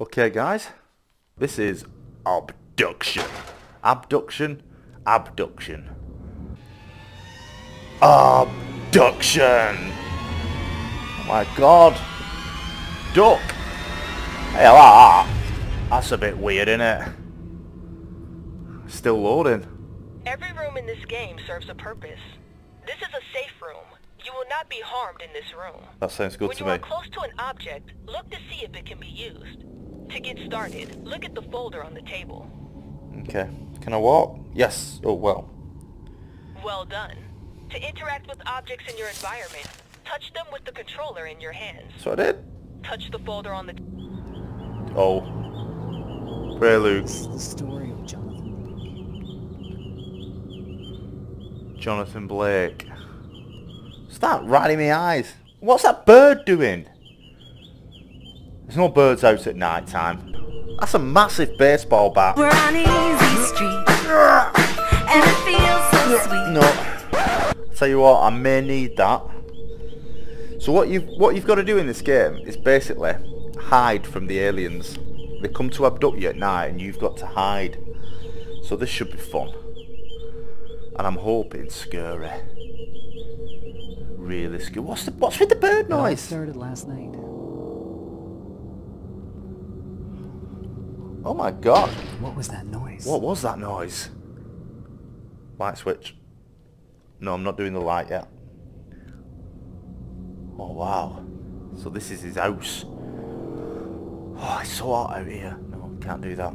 Okay, guys, this is abduction. Abduction, abduction. Abduction! Oh my god! Duck! Hey, that. That's a bit weird, isn't it? Still loading. Every room in this game serves a purpose. This is a safe room. You will not be harmed in this room. That sounds good when to you me. are close to an object, look to see if it can be used. To get started, look at the folder on the table. Okay. Can I walk? Yes. Oh, well. Well done. To interact with objects in your environment, touch them with the controller in your hands. So I did. Touch the folder on the... Oh. Prelude. This the story of Jonathan Blake. Jonathan Blake. Start right in my eyes. What's that bird doing? There's no birds out at night time. That's a massive baseball bat. We're on easy street, and it feels so sweet. No. Tell you what, I may need that. So what you've what you've got to do in this game is basically hide from the aliens. They come to abduct you at night, and you've got to hide. So this should be fun. And I'm hoping scary. Really scary. What's the what's with the bird It noise? started last night. Oh my god. What was that noise? What was that noise? Light switch. No, I'm not doing the light yet. Oh wow. So this is his house. Oh, it's so hot out here. No, can't do that.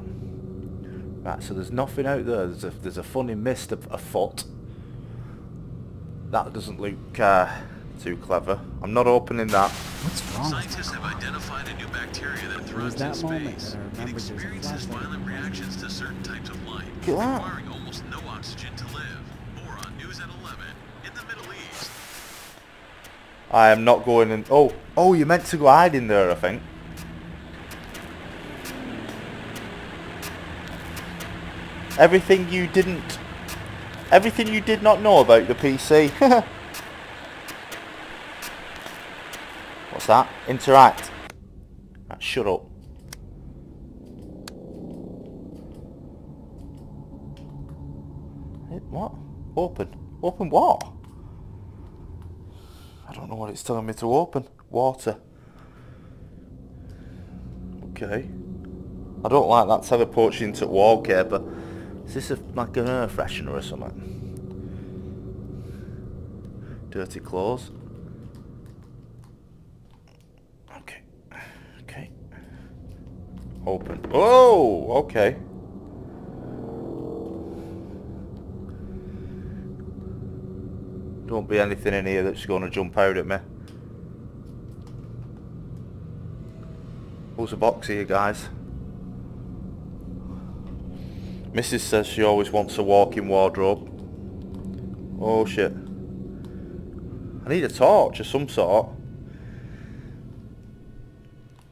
Right, so there's nothing out there. There's a, there's a funny mist of afoot. That doesn't look uh, too clever. I'm not opening that. What's wrong with Scientists have identified a new bacteria that thrives in that moment space. that I It remembered there's a experiences violent reactions to certain types of light, Look requiring almost no oxygen to live. More on News at 11 in the Middle East. I am not going in. Oh, oh, you meant to go hide in there, I think. Everything you didn't, everything you did not know about the PC. What's that? Interact. Right, shut up. Eh, What? Open. Open what? I don't know what it's telling me to open. Water. Okay. I don't like that teleports you into wall care, but is this a, like an air freshener or something? Dirty clothes. Okay. Okay. Open. Oh, okay. Don't be anything in here that's going to jump out at me. Who's a box here, guys? Mrs. says she always wants a walk-in wardrobe. Oh shit. I need a torch of some sort.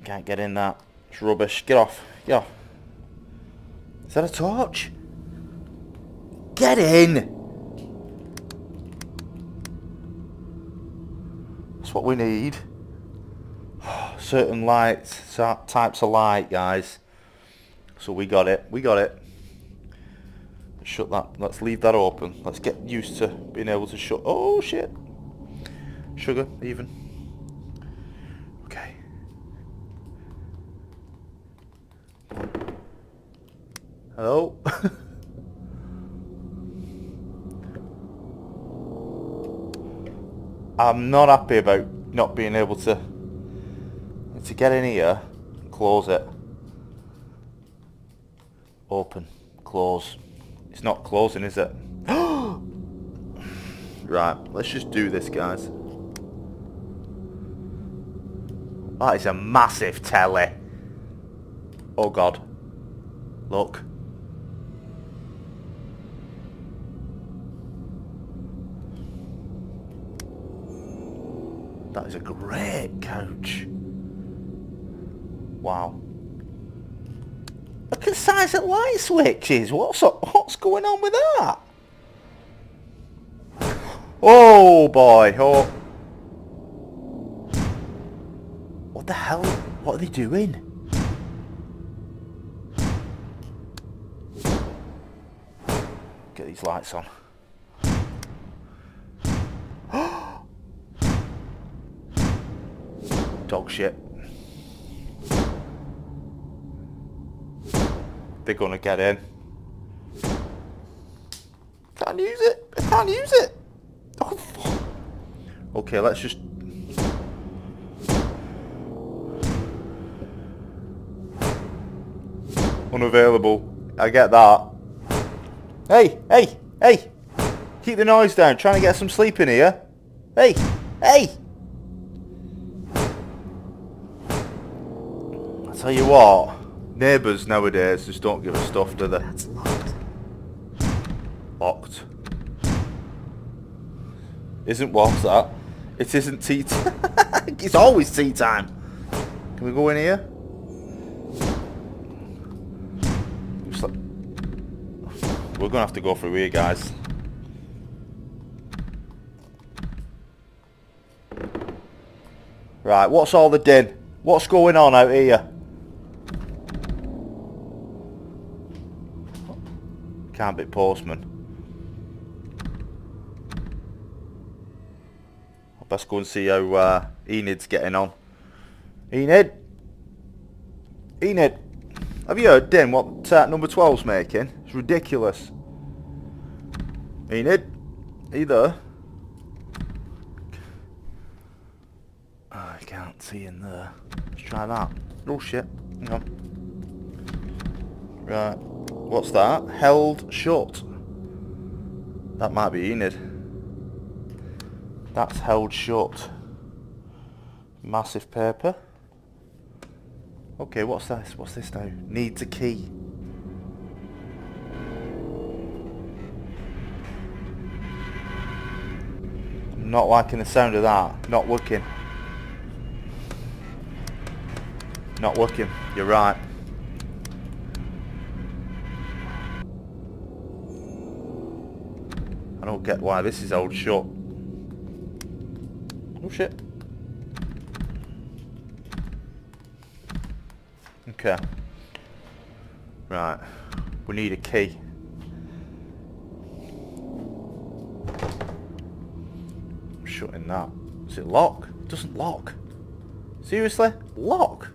Can't get in that. It's rubbish. Get off. Get off. Is that a torch? Get in! That's what we need. Certain lights, types of light, guys. So we got it. We got it. Shut that. Let's leave that open. Let's get used to being able to shut. Oh shit. Sugar, even. Okay. Hello. I'm not happy about not being able to to get in here, close it, open, close. It's not closing, is it? right, let's just do this, guys. That is a massive telly. Oh god. Look. That is a great coach. Wow. Look at the size of light switches. What's up? What's going on with that? Oh boy. Oh. What the hell? What are they doing? Get these lights on. Dog shit. They're gonna get in. Can't use it. I can't use it. Oh, fuck. Okay, let's just. Unavailable. I get that. Hey, hey, hey! Keep the noise down. Trying to get some sleep in here. Hey, hey! Tell you what, neighbours nowadays just don't give a stuff, do they? That's locked. Locked. Isn't what's that? It isn't tea time. it's always tea time. Can we go in here? We're gonna have to go through here, guys. Right, what's all the din? What's going on out here? Can't be postman. Best go and see how uh, Enid's getting on. Enid? Enid? Have you heard, Din, what uh, number 12's making? It's ridiculous. Enid? There? Oh, I can't see in there. Let's try that. Oh shit. Hang on. Right. What's that? Held shut. That might be Enid. That's held shut. Massive paper. Okay, what's this? What's this now? Needs a key. Not liking the sound of that. Not working. Not working. You're right. Don't get why this is old shut. Oh shit. Okay. Right. We need a key. I'm shutting that. It lock? It doesn't lock. Seriously? Lock?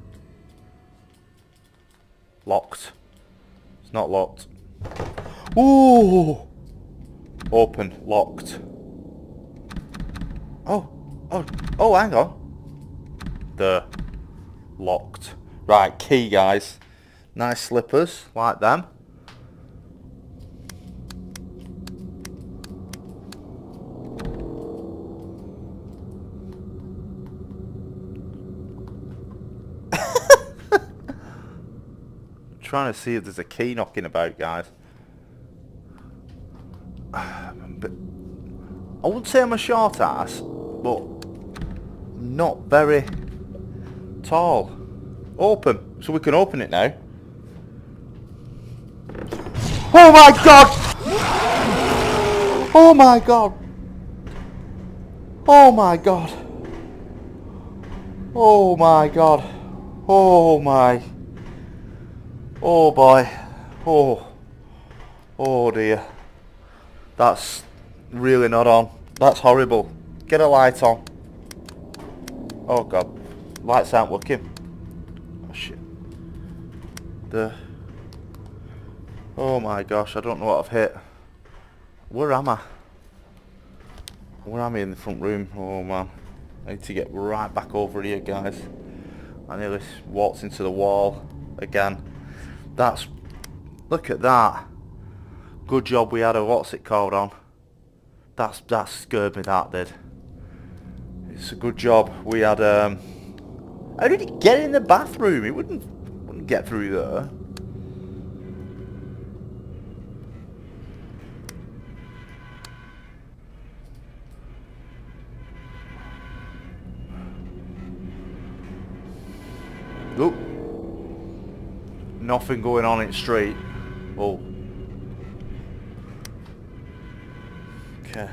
Locked. It's not locked. Ooh! Open. Locked. Oh. Oh. Oh, hang on. The locked. Right, key guys. Nice slippers, like them. trying to see if there's a key knocking about, guys. But I wouldn't say I'm a short ass, but not very tall. Open, so we can open it now. Oh my god! Oh my god! Oh my god! Oh my god! Oh my! Oh boy! Oh! Oh dear! That's really not on. That's horrible. Get a light on. Oh god. Lights aren't working. Oh shit. The... Oh my gosh, I don't know what I've hit. Where am I? Where am I in the front room? Oh man. I need to get right back over here guys. I nearly walked into the wall again. That's... Look at that. Good job we had a what's it called on. That's that scared me that did. It's a good job we had um How did he get in the bathroom? He wouldn't wouldn't get through there. Nothing going on in the street. Oh. Okay.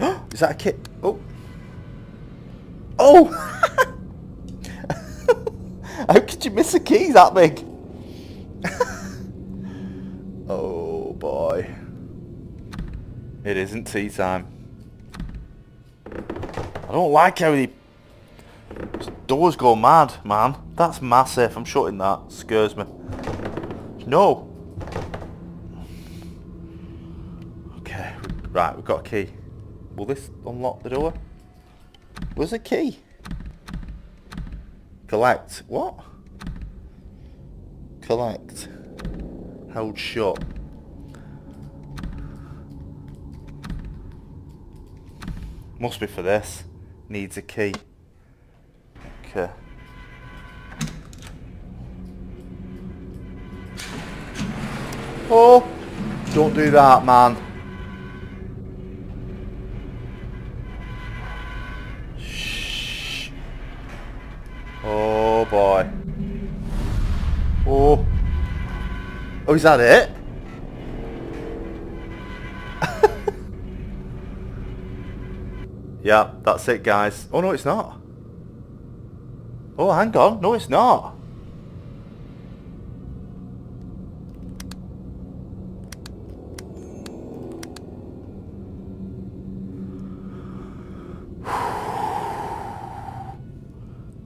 Is that a kit? Oh. Oh! How could you miss a key that big? oh boy. It isn't tea time. I don't like how the doors go mad, man. That's massive. I'm shutting that. Scares me. No. Right, we've got a key. Will this unlock the door? Where's the key? Collect. What? Collect. Held shut. Must be for this. Needs a key. Okay. Oh! Don't do that, man. Boy. Oh. Oh, is that it? yeah, that's it guys. Oh no, it's not. Oh, hang on. No, it's not.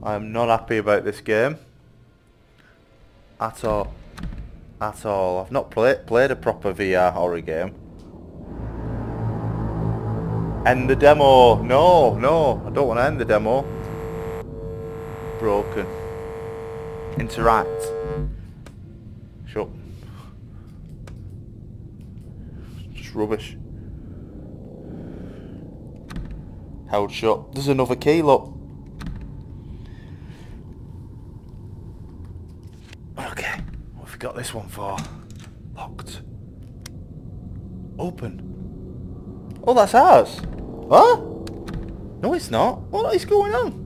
I am not happy about this game. At all. At all. I've not play played a proper VR horror game. End the demo. No, no. I don't want to end the demo. Broken. Interact. Shut. Just rubbish. Held shut. There's another key, look. Okay, what have we got this one for? Locked. Open. Oh, that's ours. Huh? No, it's not. What is going on?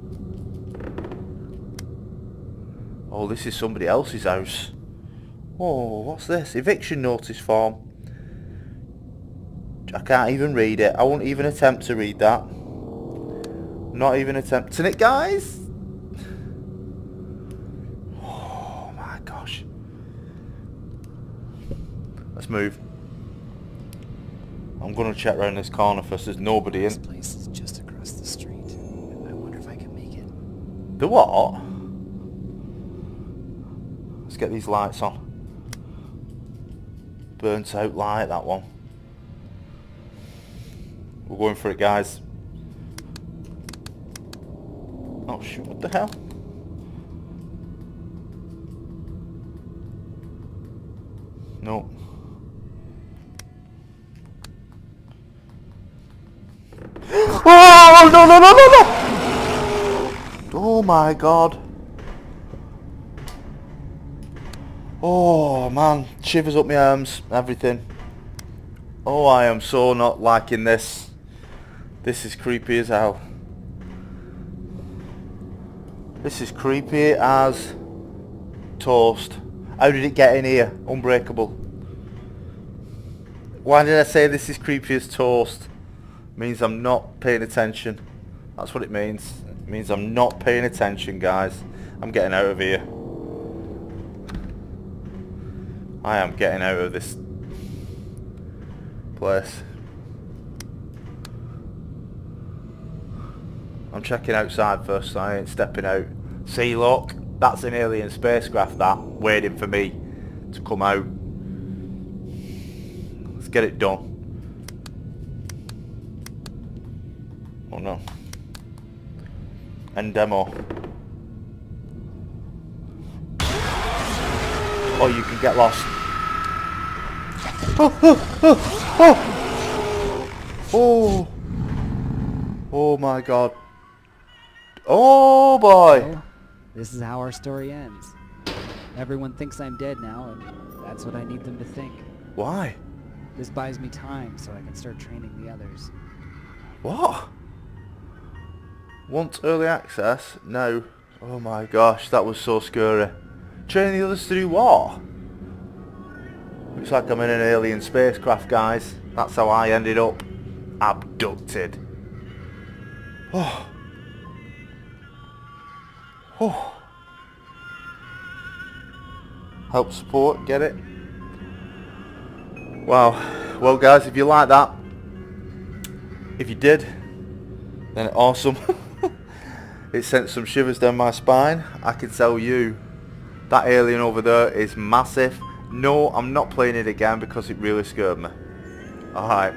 Oh, this is somebody else's house. Oh, what's this? Eviction notice form. I can't even read it. I won't even attempt to read that. Not even attempting it, guys. Oh my gosh. Let's move. I'm gonna check around this corner first. There's nobody This in. place is just across the street. I wonder if I can make it. The what? Let's get these lights on. Burnt out light, that one. We're going for it, guys. Oh shoot, what the hell? No. Oh no no no no no! Oh my god. Oh man, shivers up my arms, everything. Oh, I am so not liking this. This is creepy as hell. This is creepy as toast. How did it get in here? Unbreakable. Why did I say this is creepy as toast? Means I'm not paying attention. That's what it means. It means I'm not paying attention, guys. I'm getting out of here. I am getting out of this place. I'm checking outside first, I ain't stepping out. See, look, that's an alien spacecraft that, waiting for me to come out. Let's get it done. Oh no. And demo. Oh, you can get lost. Oh, oh, oh, oh. Oh. Oh my god. Oh boy. Well, this is how our story ends. Everyone thinks I'm dead now, and that's what I need them to think. Why? This buys me time so I can start training the others. What? Want early access? No. Oh my gosh, that was so scary. Train the others to do what? Looks like I'm in an alien spacecraft, guys. That's how I ended up abducted. Oh. Oh. Help support, get it? Wow. Well guys, if you like that, If you did, then awesome. it sent some shivers down my spine. I can tell you that alien over there is massive. No, I'm not playing it again because it really scared me. Alright.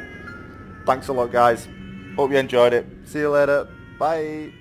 Thanks a lot guys. Hope you enjoyed it. See you later. Bye.